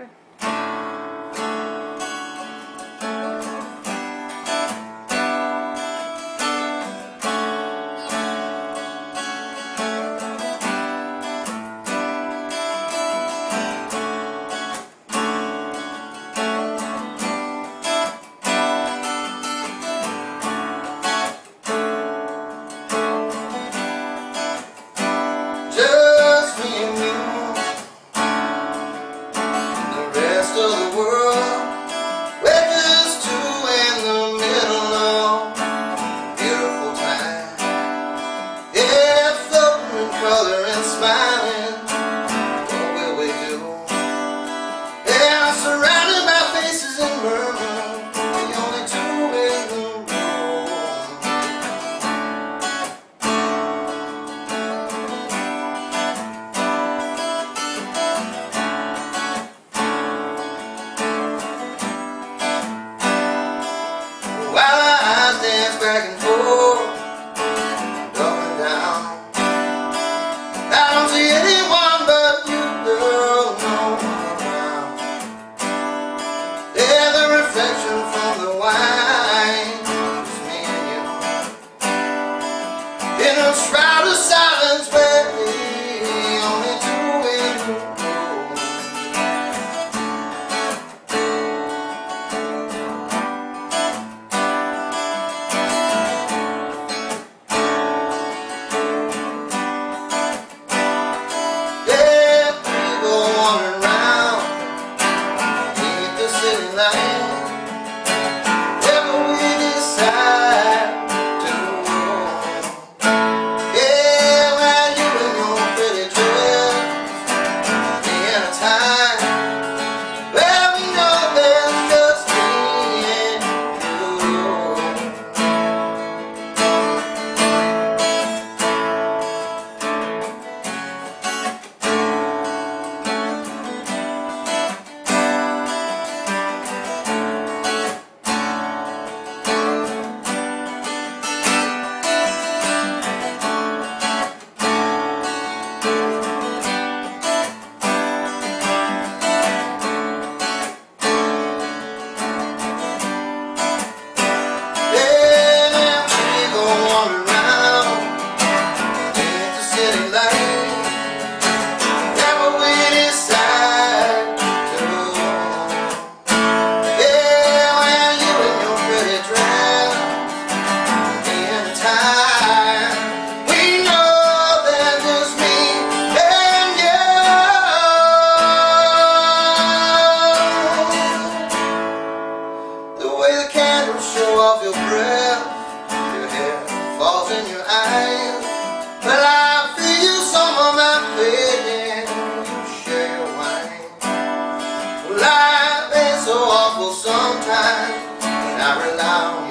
Okay. smiling. What will we do? Yeah, I surrounded by faces and murmur. The only two in the room. While our eyes dance back and strap. time. your breath, your hair falls in your eyes. But I feel some of my pain you share wine. Life is so awful sometimes when I rely on